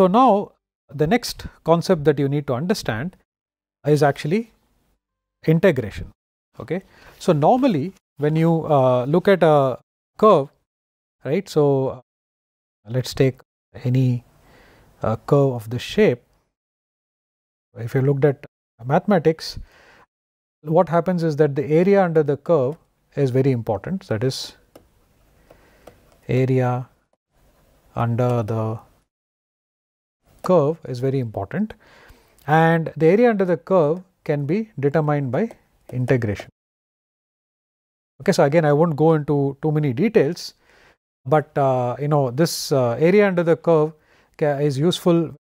So, now the next concept that you need to understand is actually integration. Okay. So, normally when you uh, look at a curve right. So, let us take any uh, curve of this shape. If you looked at mathematics what happens is that the area under the curve is very important that is area under the curve is very important and the area under the curve can be determined by integration. Okay, so, again I not go into too many details, but uh, you know this uh, area under the curve is useful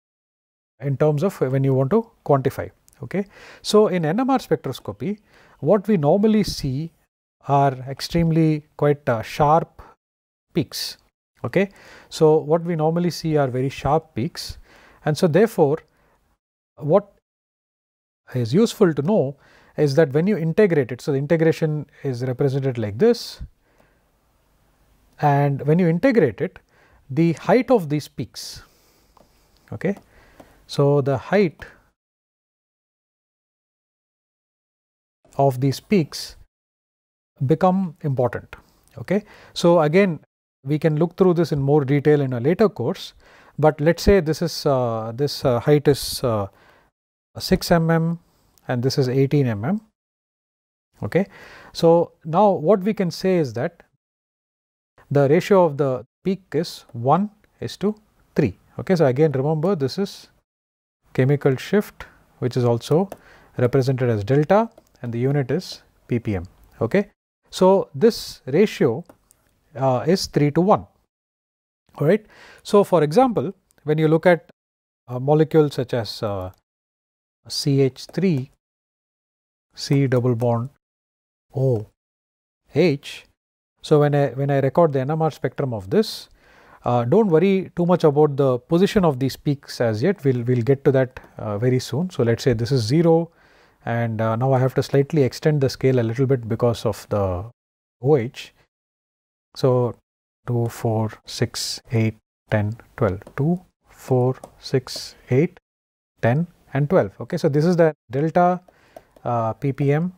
in terms of when you want to quantify. Okay. So, in NMR spectroscopy what we normally see are extremely quite uh, sharp peaks. Okay. So, what we normally see are very sharp peaks and so therefore, what is useful to know is that when you integrate it. So, the integration is represented like this and when you integrate it the height of these peaks. Okay. So, the height of these peaks become important. Okay. So, again we can look through this in more detail in a later course, but let us say this is uh, this uh, height is uh, 6 mm and this is 18 mm. Okay. So, now what we can say is that the ratio of the peak is 1 is to 3. Okay. So, again remember this is chemical shift which is also represented as delta and the unit is ppm. Okay. So, this ratio uh, is 3 to 1 all right. So, for example, when you look at a molecule such as uh, CH3 C double bond O H. So, when I when I record the NMR spectrum of this uh, do not worry too much about the position of these peaks as yet we will we'll get to that uh, very soon. So, let us say this is 0 and uh, now I have to slightly extend the scale a little bit because of the OH. So, 2, 4, 6, 8, 10, 12, 2, 4, 6, 8, 10 and 12. Okay. So, this is the delta uh, ppm.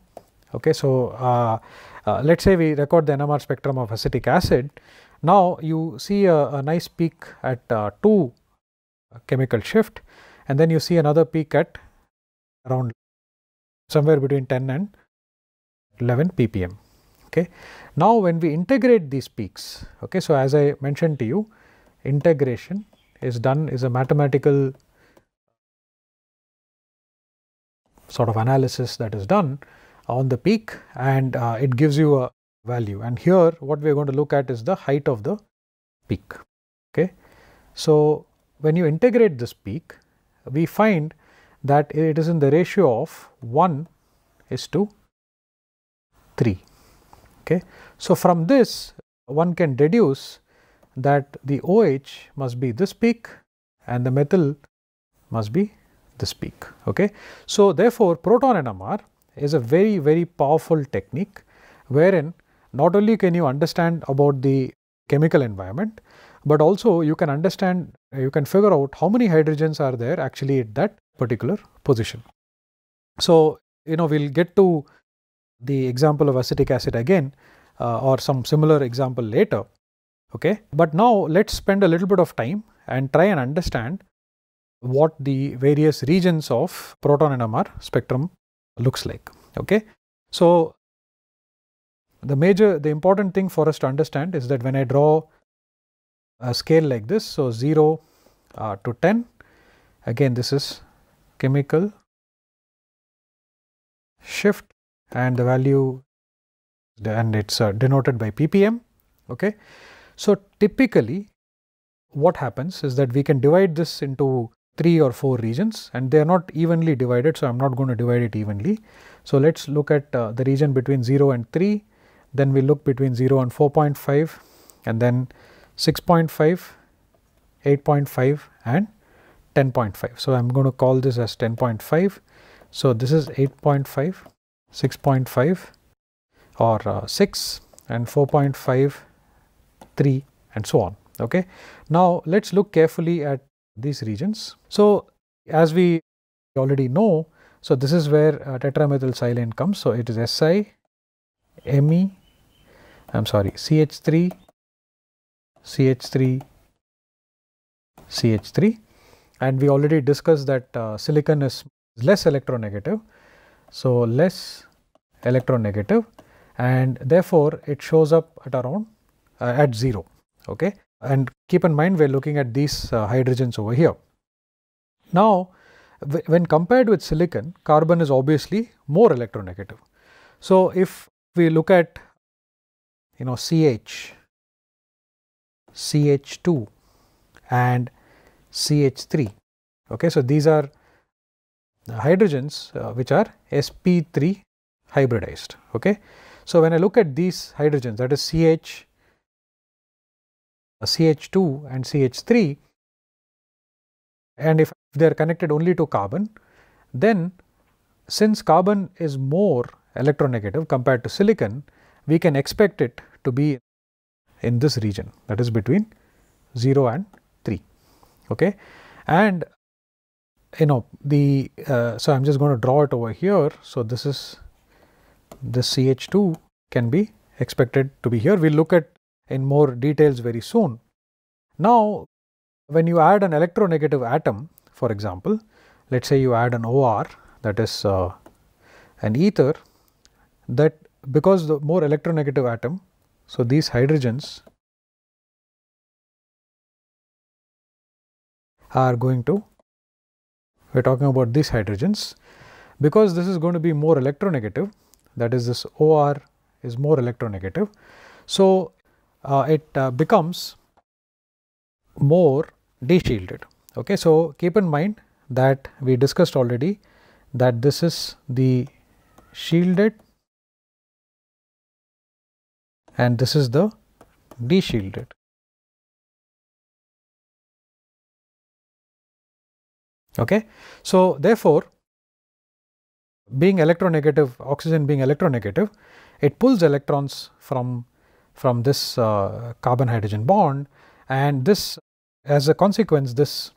Okay. So, uh, uh, let us say we record the NMR spectrum of acetic acid. Now, you see a, a nice peak at uh, 2 chemical shift and then you see another peak at around somewhere between 10 and 11 ppm. Okay. Now, when we integrate these peaks, okay, so as I mentioned to you, integration is done is a mathematical sort of analysis that is done on the peak and uh, it gives you a value and here what we are going to look at is the height of the peak. Okay. So, when you integrate this peak we find that it is in the ratio of 1 is to 3. Okay. So, from this one can deduce that the OH must be this peak and the methyl must be this peak. Okay. So, therefore, proton NMR is a very very powerful technique wherein not only can you understand about the chemical environment, but also you can understand you can figure out how many hydrogens are there actually at that particular position. So, you know we will get to the example of acetic acid again uh, or some similar example later. Okay. But now let us spend a little bit of time and try and understand what the various regions of proton NMR spectrum looks like. Okay. So, the major the important thing for us to understand is that when I draw a scale like this. So, 0 uh, to 10 again this is chemical shift and the value and it is uh, denoted by ppm. Okay. So, typically what happens is that we can divide this into 3 or 4 regions and they are not evenly divided. So, I am not going to divide it evenly. So, let us look at uh, the region between 0 and 3, then we look between 0 and 4.5 and then 6.5, 8.5 and 10.5. So, I am going to call this as 10.5. So, this is 8.5, 6.5 or uh, 6 and 4.5, 3 and so on. Okay. Now, let us look carefully at these regions. So, as we already know, so this is where uh, tetramethylsilane comes. So, it is Si, Me, I am sorry CH3, CH3, CH3 and we already discussed that uh, silicon is less electronegative. So, less electronegative and therefore, it shows up at around uh, at 0 okay and keep in mind we are looking at these uh, hydrogens over here. Now, when compared with silicon carbon is obviously more electronegative. So, if we look at you know CH, CH2 and CH3 okay. So, these are hydrogens uh, which are sp3 hybridized okay. So, when I look at these hydrogens that is CH, CH2 and CH3 and if they are connected only to carbon then since carbon is more electronegative compared to silicon we can expect it to be in this region that is between 0 and 3 okay and you know the uh, so i'm just going to draw it over here. So this is this ch2 can be expected to be here. We'll look at in more details very soon. Now when you add an electronegative atom for example let's say you add an or that is uh, an ether that because the more electronegative atom so these hydrogens are going to we are talking about these hydrogens because this is going to be more electronegative that is this OR is more electronegative. So, uh, it uh, becomes more deshielded. Okay. So, keep in mind that we discussed already that this is the shielded and this is the deshielded. Okay. So, therefore, being electronegative oxygen being electronegative it pulls electrons from from this uh, carbon hydrogen bond and this as a consequence this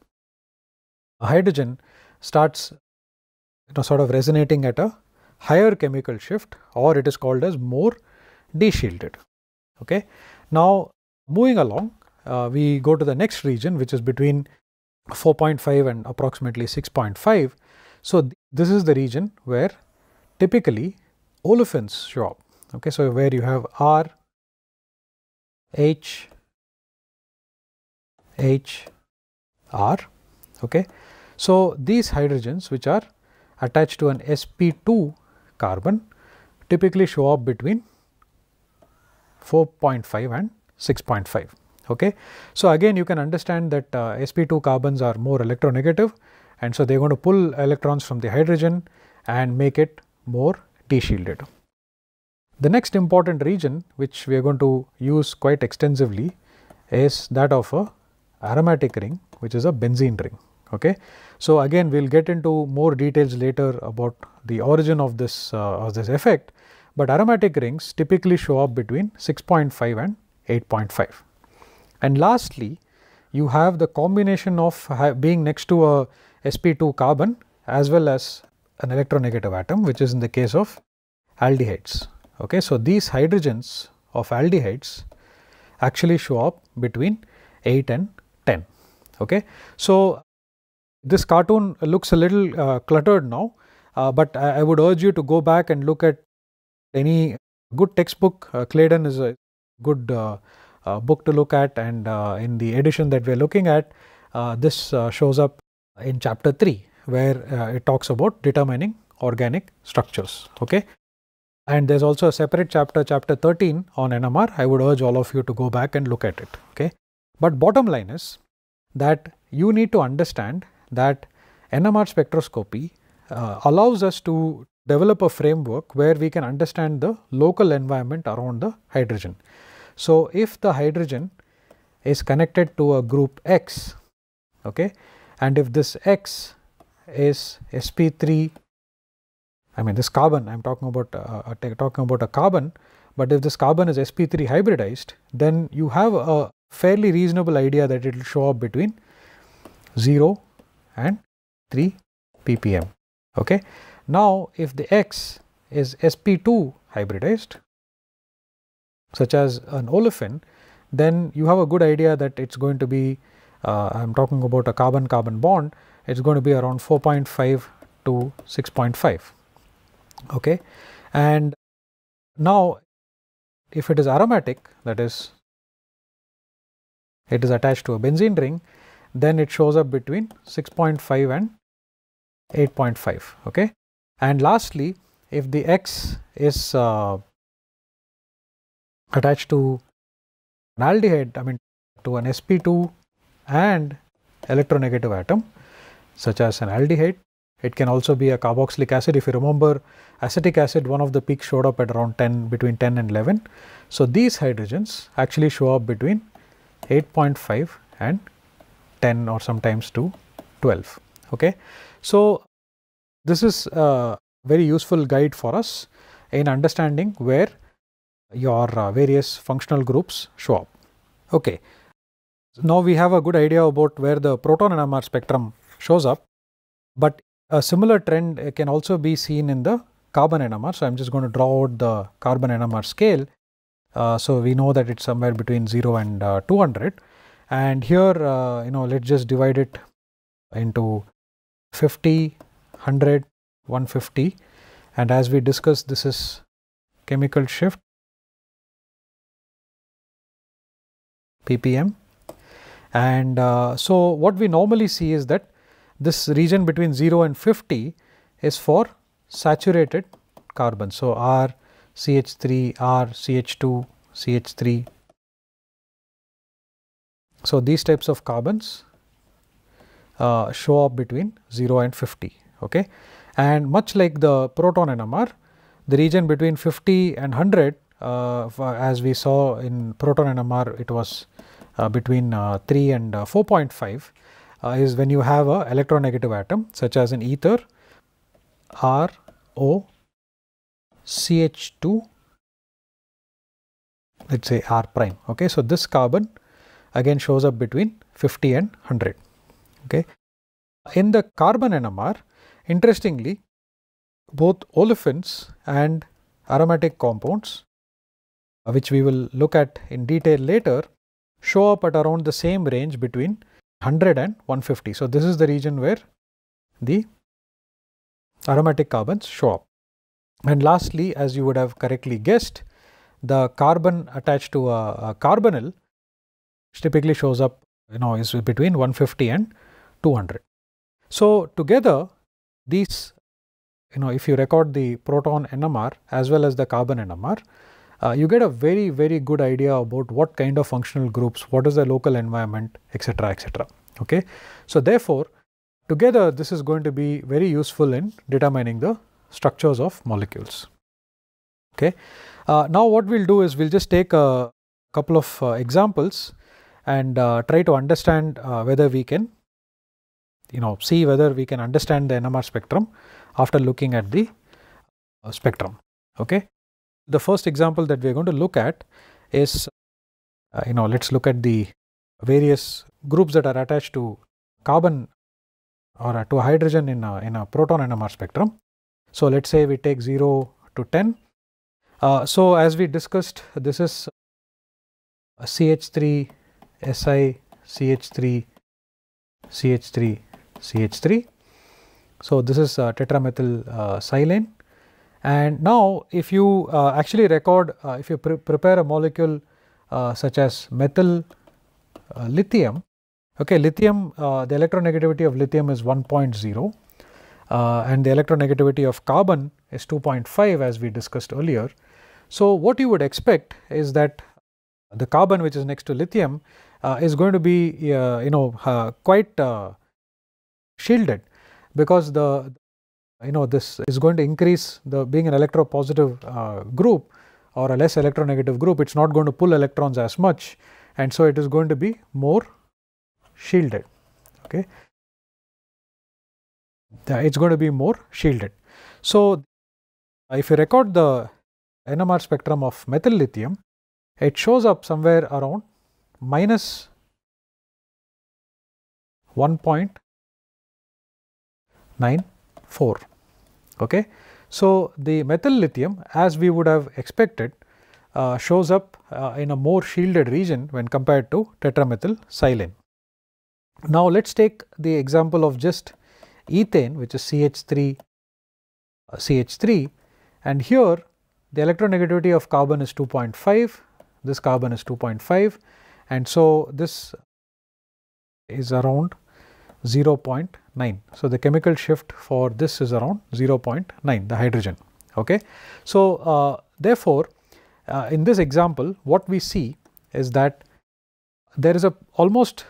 hydrogen starts you know sort of resonating at a higher chemical shift or it is called as more deshielded okay now moving along uh, we go to the next region which is between 4.5 and approximately 6.5. So, th this is the region where typically olefins show up. Okay, so, where you have R, H, H, R. Okay. So, these hydrogens which are attached to an sp2 carbon typically show up between 4.5 and 6.5. Okay. So, again you can understand that uh, sp2 carbons are more electronegative and so they are going to pull electrons from the hydrogen and make it more deshielded. The next important region which we are going to use quite extensively is that of a aromatic ring which is a benzene ring. Okay. So, again we will get into more details later about the origin of this uh, of this effect, but aromatic rings typically show up between 6.5 and 8.5. And lastly, you have the combination of being next to a sp2 carbon as well as an electronegative atom which is in the case of aldehydes. Okay. So, these hydrogens of aldehydes actually show up between 8 and 10. Okay. So, this cartoon looks a little uh, cluttered now, uh, but I, I, would urge you to go back and look at any good textbook. Uh, Clayden is a good uh, book to look at and uh, in the edition that we are looking at uh, this shows up in chapter 3 where it talks about determining organic structures. Okay. And there is also a separate chapter, chapter 13 on NMR. I would urge all of you to go back and look at it. Okay. But bottom line is that you need to understand that NMR spectroscopy uh, allows us to develop a framework where we can understand the local environment around the hydrogen. So, if the hydrogen is connected to a group X okay, and if this X is sp3 I mean this carbon I am talking about uh, uh talking about a carbon, but if this carbon is sp3 hybridized then you have a fairly reasonable idea that it will show up between 0 and 3 ppm. Okay. Now, if the X is sp2 hybridized such as an olefin, then you have a good idea that it is going to be uh, I am talking about a carbon carbon bond it is going to be around 4.5 to 6.5 okay? And now if it is aromatic that is it is attached to a benzene ring then it shows up between 6.5 and 8.5 okay? And lastly if the x is uh, attached to an aldehyde I mean to an sp2 and electronegative atom such as an aldehyde. It can also be a carboxylic acid. If you remember acetic acid, one of the peaks showed up at around 10 between 10 and 11. So, these hydrogens actually show up between 8.5 and 10 or sometimes to 12. Okay. So, this is a very useful guide for us in understanding where your uh, various functional groups show up. Okay. Now, we have a good idea about where the proton NMR spectrum shows up, but a similar trend can also be seen in the carbon NMR. So, I am just going to draw out the carbon NMR scale. Uh, so, we know that it is somewhere between 0 and uh, 200 and here uh, you know let us just divide it into 50, 100, 150 and as we discussed this is chemical shift ppm and uh, so what we normally see is that this region between 0 and 50 is for saturated carbon. So, R CH3, R CH2, CH3. So, these types of carbons uh, show up between 0 and 50. Okay. And much like the proton NMR, the region between 50 and 100 uh, as we saw in proton NMR it was uh, between uh, 3 and uh, 4.5 uh, is when you have a electronegative atom such as an ether R O CH2 let us say R prime. Okay. So, this carbon again shows up between 50 and 100. Okay. In the carbon NMR interestingly both olefins and aromatic compounds Uh, which we will look at in detail later show up at around the same range between 100 and 150. So, this is the region where the aromatic carbons show up. And lastly, as you would have correctly guessed, the carbon attached to a, a carbonyl typically shows up you know is between 150 and 200. So, together these you know if you record the proton NMR as well as the carbon NMR, uh, you get a very very good idea about what kind of functional groups, what is the local environment etc etc. Okay. So, therefore, together this is going to be very useful in determining the structures of molecules. Okay. Uh, now, what we will do is we will just take a couple of uh, examples and uh, try to understand uh, whether we can you know see whether we can understand the NMR spectrum after looking at the uh, spectrum. Okay. The first example that we are going to look at is, uh, you know, let us look at the various groups that are attached to carbon or to hydrogen in a, in a proton NMR spectrum. So, let us say we take 0 to 10. Uh, so, as we discussed, this is CH3, Si, CH3, CH3, CH3. So, this is uh, tetramethyl uh, silane and now, if you uh, actually record, uh, if you pre prepare a molecule uh, such as methyl uh, lithium, okay, lithium, uh, the electronegativity of lithium is 1.0 uh, and the electronegativity of carbon is 2.5 as we discussed earlier. So, what you would expect is that the carbon which is next to lithium is going to be you know quite shielded because the you know this is going to increase the being an electropositive uh, group or a less electronegative group it is not going to pull electrons as much and so it is going to be more shielded okay it is going to be more shielded. So, if you record the NMR spectrum of methyl lithium it shows up somewhere around minus 1.94. Okay. So, the methyl lithium as we would have expected uh, shows up uh, in a more shielded region when compared to tetramethyl silane. Now, let us take the example of just ethane which is CH3 uh, CH3 and here the electronegativity of carbon is 2.5, this carbon is 2.5 and so this is around 0.9. So, the chemical shift for this is around 0.9 the hydrogen. Okay. So, uh, therefore, uh, in this example what we see is that there is a almost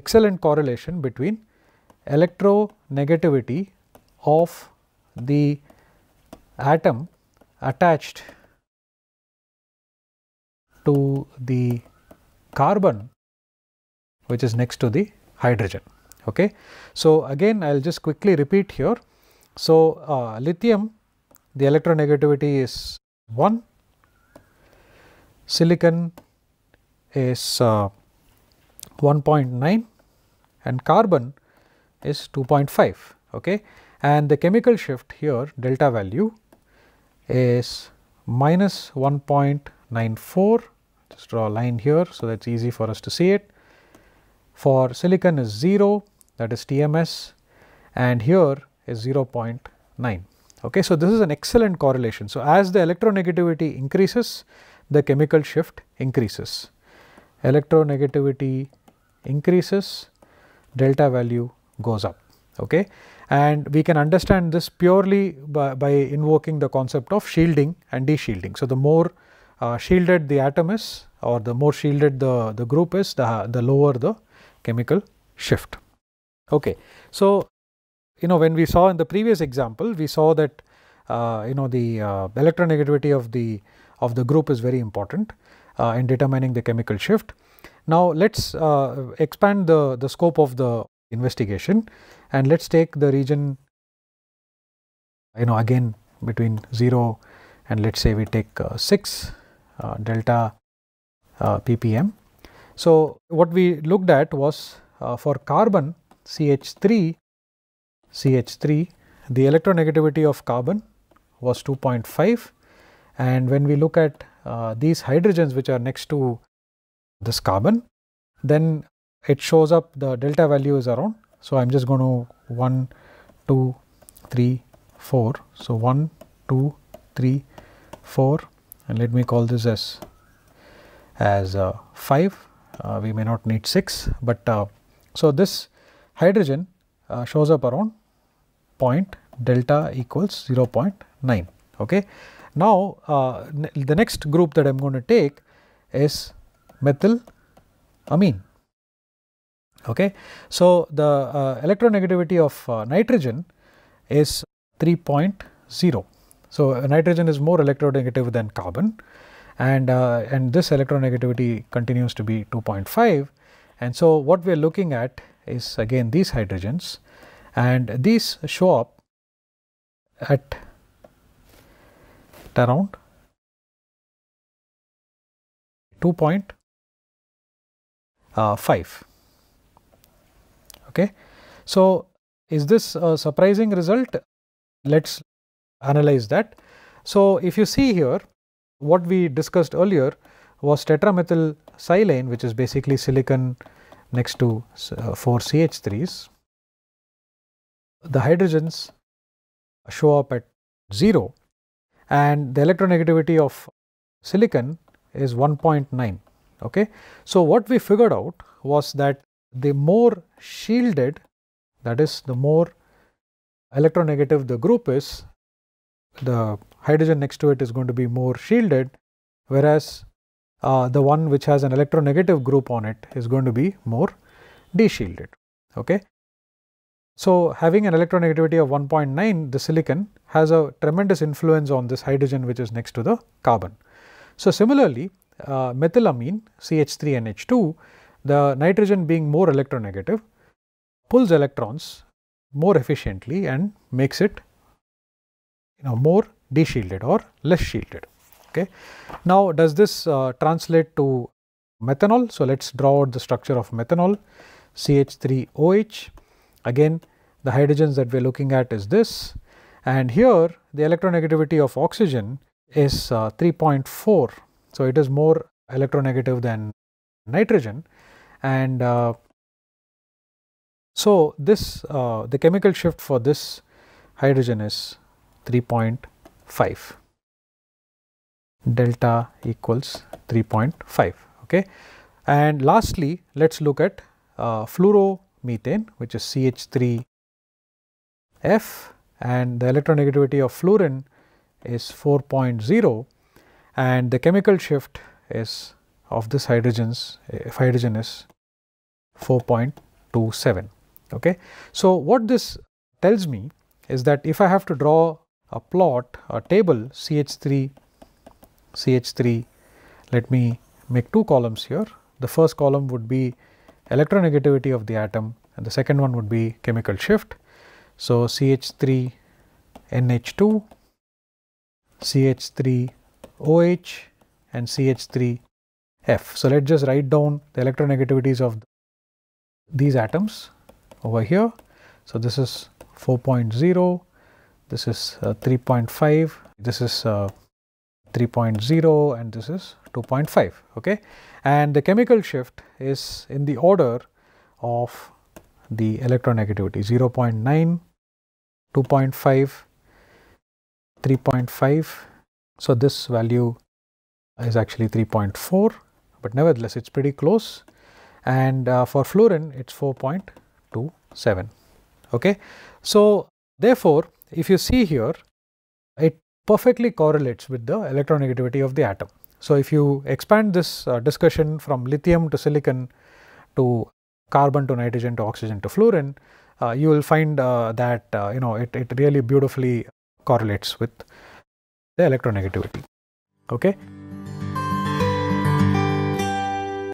excellent correlation between electronegativity of the atom attached to the carbon which is next to the hydrogen. Okay. So, again I will just quickly repeat here. So, uh, lithium the electronegativity is 1, silicon is uh, 1.9 and carbon is 2.5 okay? And the chemical shift here delta value is minus 1.94 just draw a line here so that is easy for us to see it. For silicon is 0 that is TMS and here is 0.9 okay so this is an excellent correlation so as the electronegativity increases the chemical shift increases electronegativity increases delta value goes up okay and we can understand this purely by, by invoking the concept of shielding and deshielding. So, the more uh, shielded the atom is or the more shielded the, the group is the, the lower the chemical shift. Okay. So, you know when we saw in the previous example we saw that uh, you know the uh, electronegativity of the of the group is very important uh, in determining the chemical shift. Now, let us uh, expand the, the scope of the investigation and let us take the region you know again between 0 and let us say we take uh, 6 uh, delta ppm. So, what we looked at was for carbon CH3 CH3 the electronegativity of carbon was 2.5 and when we look at uh, these hydrogens which are next to this carbon then it shows up the delta value is around. So, I am just going to 1, 2, 3, 4. So, 1, 2, 3, 4 and let me call this as as uh, 5 uh, we may not need 6 but uh, so this hydrogen uh, shows up around point delta equals 0.9 okay now uh, the next group that i am going to take is methyl amine Okay. So, the uh, electronegativity of uh, nitrogen is 3.0. So, nitrogen is more electronegative than carbon and, uh, and this electronegativity continues to be 2.5 and so what we are looking at is again these hydrogens and these show up at around 2.5 uh, Okay. So, is this a surprising result? Let us analyze that. So, if you see here what we discussed earlier was tetramethyl silane which is basically silicon next to uh, 4 CH3s. The hydrogens show up at 0 and the electronegativity of silicon is 1.9. Okay. So, what we figured out was that the more shielded that is the more electronegative the group is the hydrogen next to it is going to be more shielded whereas uh, the one which has an electronegative group on it is going to be more deshielded okay so having an electronegativity of 1.9 the silicon has a tremendous influence on this hydrogen which is next to the carbon so similarly uh, methylamine ch3nh2 the nitrogen being more electronegative pulls electrons more efficiently and makes it you know more deshielded or less shielded. Okay. Now, does this uh, translate to methanol? So, let us draw out the structure of methanol. CH3OH. Again the hydrogens that we are looking at is this and here the electronegativity of oxygen is uh, 3.4. So, it is more electronegative than nitrogen and uh, so this uh, the chemical shift for this hydrogen is 3.5 delta equals 3.5 okay? And lastly let us look at uh, fluoromethane which is CH3 F and the electronegativity of fluorine is 4.0 and the chemical shift is of this hydrogens if hydrogen is 4.27 okay? So what this tells me is that if i have to draw a plot a table ch3 ch3 let me make two columns here the first column would be electronegativity of the atom and the second one would be chemical shift so, CH3 NH2, CH3 OH and CH3 F. So, let us just write down the electronegativities of these atoms over here. So, this is 4.0, this is uh, 3.5, this is uh, 3.0 and this is 2.5 okay and the chemical shift is in the order of the electronegativity 0.9 2.5, 3.5. So, this value is actually 3.4, but nevertheless it is pretty close and uh, for fluorine it is 4.27. Okay. So, therefore, if you see here it perfectly correlates with the electronegativity of the atom. So, if you expand this uh, discussion from lithium to silicon to carbon to nitrogen to oxygen to fluorine, uh, you will find uh, that uh, you know it, it really beautifully correlates with the electronegativity. Okay.